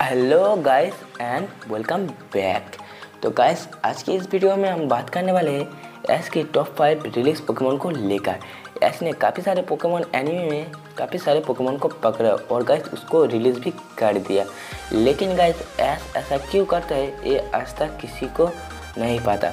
Hello guys and welcome back तो guys आज की इस वीडियो में हम बात करने वाले हैं एस के टॉप फाइव रिलीज़ पोकेमोन को लेकर। एस ने काफ़ी सारे पोकेमोन एनिमे में काफ़ी सारे पोकेमोन को पकड़ा और गाइस उसको रिलीज़ भी कर दिया। लेकिन गाइस एस ऐसा क्यों करता है, ये आज तक किसी को नहीं पता।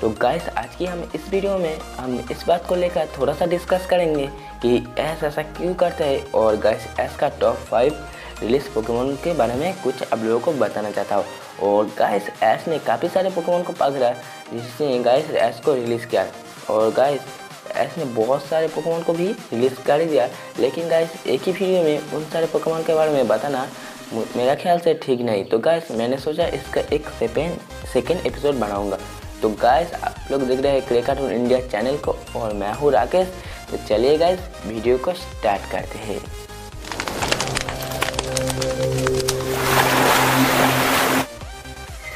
तो गाइस आज की हम इस वीडियो में हम इस बात को लेकर थोड़ा सा डिस्कस करेंगे कि एस ऐसा क्यों करता है और गाइस एस का टॉप फाइव रिलीज़ पोकेमोन के बारे में कुछ आप लोगों को बताना चाहता हूँ। और गाइस एस ने काफ़ी सारे पोकेमोन को पकड़ा जिसने गाइस एस को रिलीज़ किया और गाइस एस ने बहुत सारे पोकेमोन को भी रिलीज़ कर दिया लेकिन गाइस एक ही वीडियो में उन सारे पोकेमोन के बारे में बताना मेरा ख्याल से ठीक नहीं। तो गाइस मैंने सोचा इसका एक सेकेंड सेकेंड एपिसोड बनाऊँगा। तो गाइस आप लोग देख रहे हैं क्रिकेट इंडिया चैनल को, और मैं हूँ राकेश। तो चलिए गाइस वीडियो को स्टार्ट करते हैं।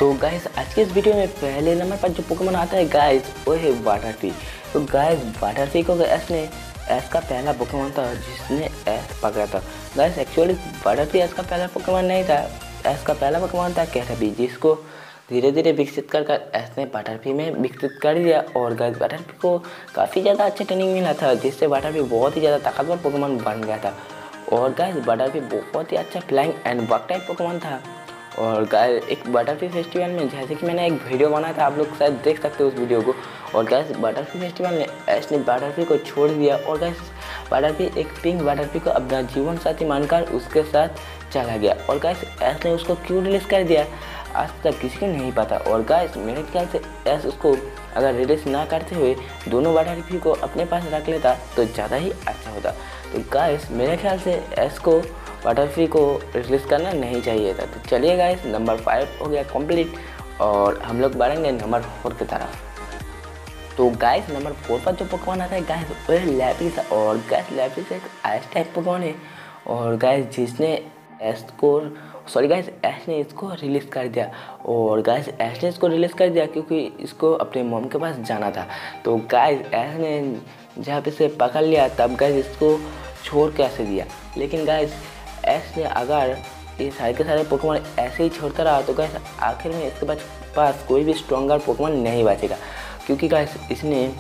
तो गाइस आज के इस वीडियो में पहले नंबर पर जो पोकेमोन आता है गाइस वो है वाटर ट्री तो गाइस वाटर ट्री को एस ने एस का पहला पोकेमोन था, जिसने एस पकड़ा था. Guys actually water tree Ash का पहला पोकेमोन नहीं था. एस का पहला पोकेमोन था कैटरपी जिसको धीरे धीरे विकसित कर कर एस ने वाटरपी में विकसित कर दिया. और गाइस वाटरपी को काफ़ी ज़्यादा अच्छा ट्रेनिंग मिला था, जिससे वाटरपी बहुत ही ज़्यादा ताकतवर पोकेमोन बन गया था. और गाइस वाटरपी बहुत ही अच्छा flying and work type Pokemon था. और गाय एक बटरफ्ली फेस्टिवल में जैसे कि मैंने एक वीडियो बनाया था, आप लोग शायद देख सकते हो उस वीडियो को। और गैस बटरफ्ली फेस्टिवल में ऐश ने बटरफ्ली को छोड़ दिया और गैस बटरफ्ली एक पिंक बटरफ्ली को अपना जीवन साथी मानकर उसके साथ चला गया। और गैस ऐश ने उसको क्यों रिलीज़ कर दिया? आज तक किसी को नहीं पता। और गैस मेरे ख्याल से ऐस उसको अगर रिलीज़ ना करते हुए दोनों बटरफ्ली को अपने पास रख लेता तो ज़्यादा ही अच्छा होता। तो गाइस मेरे ख्याल से एस को बटरफ्री को रिलीज़ करना नहीं चाहिए था। तो चलिए गाइस नंबर फाइव हो गया कंप्लीट और हम लोग बढ़ेंगे नंबर फोर की तरफ़। तो गाइस नंबर फोर पर जो पकवान आता है गाइस वो लैपिस और गैस लैपिस एक आइस टाइप पकवान है। और गाइस जिसने एस को सॉरी गाइस एस ने इसको रिलीज़ कर दिया। और गाइस एस ने इसको रिलीज़ कर दिया क्योंकि इसको अपने मोम के पास जाना था। तो गाइस एस ने जहाँ पे से पकड़ लिया, तब गाइस इसको छोड़ कैसे दिया। लेकिन गाइस एस ने अगर ये सारे के सारे पोकेमोन ऐसे ही छोड़ता रहा तो गैस आखिर में इसके पास कोई भी स्ट्रॉन्गर पोकेमोन नहीं बचेगा। क्योंकि गैस इसने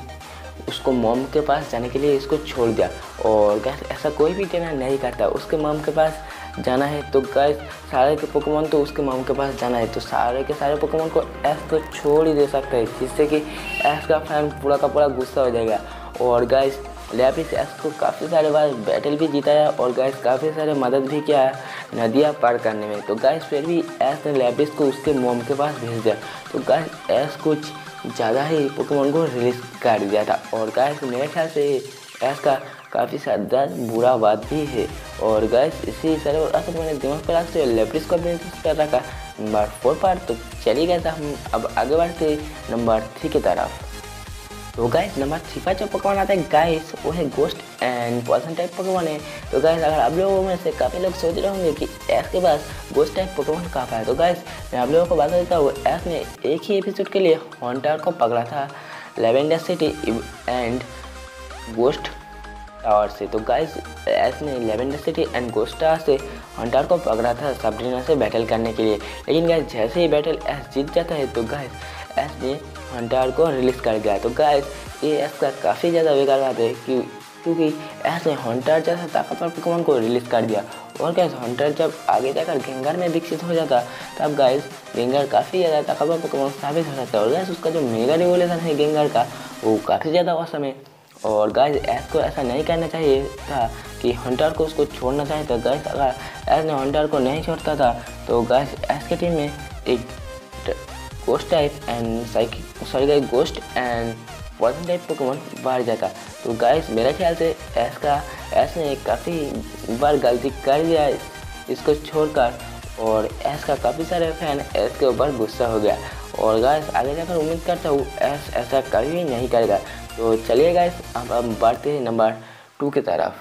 उसको मोम के पास जाने के लिए इसको छोड़ दिया। और गैस ऐसा कोई भी ट्रेनर नहीं करता। उसके मॉम के पास जाना है। तो गैस सारे के पोकेमोन तो उसके मॉम के पास जाना है। तो सारे के सारे पोकेमोन को एस तो छोड़ ही दे सकते हैं, जिससे कि एस का फ़ैन पूरा का पूरा गुस्सा हो जाएगा। और गैस लैपिस एस को काफ़ी सारे बार बैटल भी जीताया और गैस काफ़ी सारे मदद भी किया है नदियाँ पार करने में। तो गैस फिर भी एस ने लैपिस को उसके मोम के पास भेज दिया। तो गैस एस कुछ ज़्यादा ही पोकेमोन को रिलीज़ कर दिया था। और गैस मेरे ख्याल से एस का काफ़ी ज़्यादा बुरा बात भी है। और गैस इसी तरह तो मैंने दिमाग पर रखते लेपिस को भी कर रखा। नंबर फोर पर तो चलिए गए था हम अब आगे बढ़ते नंबर थ्री की तरफ़। तो गाइस नंबर थ्री का जो पकवान आता है गाइस वो है गोस्ट एंड पॉइजन टाइप पकवान है। तो गाइस अगर आप लोगों में से काफ़ी लोग सोच रहे होंगे कि एस के पास गोस्ट टाइप पकवान कहाँ है तो गाइस मैं आप लोगों को बता देता हूँ। एस ने एक ही एपिसोड के लिए हॉन्टर को पकड़ा था। Lavender City and ghost tower से तो गाइस एस ने लेवेंडर सिटी एंड गोस्टा से हंटर को पकड़ा था सबरीना से बैटल करने के लिए। लेकिन गाइस जैसे ही बैटल एस जीत जाता है तो गाइस एस ने हंटर को रिलीज़ कर दिया। तो गैस ये एस का काफ़ी ज़्यादा बेकार बात है कि, क्योंकि एस ने हंटर जैसा ताकतवर पोकेमोन को रिलीज़ कर दिया। और गैस हंटर जब आगे जाकर गेंगर में विकसित हो जाता, तब गैस गेंगर काफ़ी ज़्यादा ताकतवर पोकेमोन साबित हो जाता। है और गैस उसका जो मेगा रिवोल्यूशन है गेंगर का, वो काफ़ी ज़्यादा औसम है। और गैस एस को ऐसा नहीं करना चाहिए था कि हंटर को उसको छोड़ना चाहिए था। गैस अगर एस ने हंटर को नहीं छोड़ता था तो गैस एस के टीम में एक ghost type and psychic sorry guys ghost and poison type Pokemon बाहर जाता। तो गाइस मेरे ख्याल से एस का एस ने काफ़ी बार गलती कर दिया इसको छोड़कर और एस का काफ़ी सारे फ़ैन एस के ऊपर गुस्सा हो गया। और गाइस आगे जाकर उम्मीद करता हूँ एस ऐसा कभी नहीं करेगा। तो चलिए गाइस अब हम बढ़ते हैं नंबर टू की तरफ़।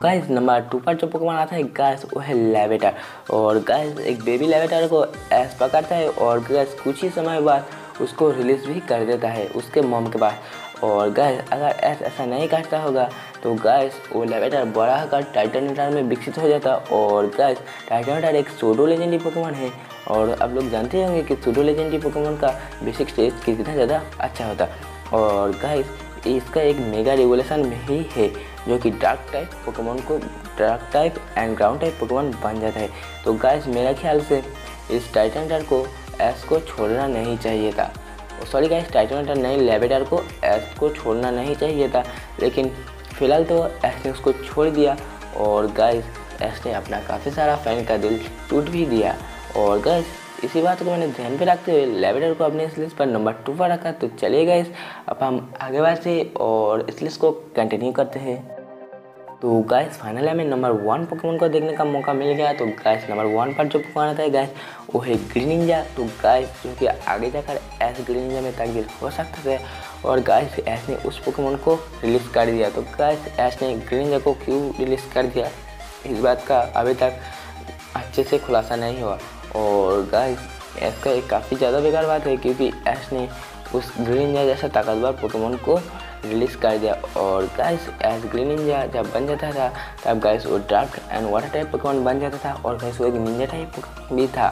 गाइस नंबर टू पर जो पोकेमोन आता है गाइस वो है लेवेटर और गाइस एक बेबी लेवेटर को ऐस पकड़ता है और गाइस कुछ ही समय बाद उसको रिलीज़ भी कर देता है उसके मोम के बाद और गाइस अगर एस ऐसा नहीं करता होगा तो गैस वो लेवेटर बड़ा कर टाइटनेटर में विकसित हो जाता। और गैस टाइटनेटर एक सोडो लेजेंडी पोकेमोन है। और आप लोग जानते होंगे कि सोडो लेजेंडी पोकेमोन का बेसिक स्टेज कितना ज़्यादा अच्छा होता। और गैस इसका एक मेगा रेगुलेशन में ही जो कि डार्क टाइप पोकेमोन को dark type and ground type Pokemon बन जाता है। तो गैस मेरा ख्याल से इस टाइटन को एस को छोड़ना नहीं चाहिए था। सॉरी गाइस टाइटन नहीं लेबेटर को एस को छोड़ना नहीं चाहिए था। लेकिन फ़िलहाल तो एस ने उसको छोड़ दिया और गाइस एस ने अपना काफ़ी सारा फ़ैन का दिल टूट भी दिया। और गाइस इसी बात को मैंने ध्यान पे रखते हुए लेबेटर को अपने इस लिस्ट पर नंबर टू पर रखा तो चलिए गाइस अब हम आगे बढ़ते और इस लिस्ट को कंटिन्यू करते हैं। तो गैस फाइनल हमें नंबर वन पोकेमोन को देखने का मौका मिल गया तो गैस नंबर वन पर जो पोकेमोन आता है गैस वो है ग्रीनिंजा तो गैस जो कि आगे जाकर एस ग्रीनिंजा में तब्दील हो सकता है और गैस एस ने उस पोकेमोन को रिलीज़ कर दिया। तो गैस एस ने ग्रीनिंजा को क्यों रिलीज़ कर दिया? इस बात का अभी तक अच्छे से खुलासा नहीं हुआ। और गैस एस का एक काफ़ी ज़्यादा बेकार बात है क्योंकि एस ने उस ग्रीनिंजा जैसा ताकतवर पोकेमोन को रिलीज़ कर दिया। और गैस एस ग्रीन निंजा जब बन जाता था, तब गैस वो ड्राफ्ट एंड वाटर टाइप पकवान बन जाता था और गैस वो एक निंजा टाइप भी था।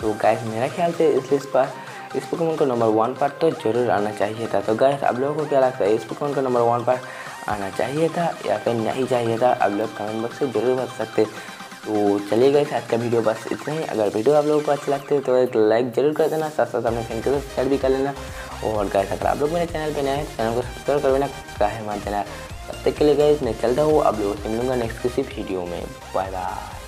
तो गैस मेरा ख्याल से इस लिस्ट पर, इस पकवान को नंबर वन पर तो ज़रूर आना चाहिए था। तो गैस आप लोगों को क्या लगता है, इस पकवान को नंबर वन पर आना चाहिए था या फिर नहीं चाहिए था? आप लोग कमेंट बॉक्स से ज़रूर बता सकते। तो चलिए गए आज का वीडियो बस इतना ही। अगर वीडियो आप लोगों को अच्छा लगते है तो एक लाइक ज़रूर कर देना साथ साथ अपने फ्रेंड के साथ शेयर भी कर लेना। और गए अगर आप लोग मेरे चैनल पर नए हैं चैनल को सब्सक्राइब कर लेना काहे मान चैनल तब तक के लिए गए मैं चलता हूँ, आप लोगों से मिलूँगा नेक्स्ट किसी वीडियो में। Bye bye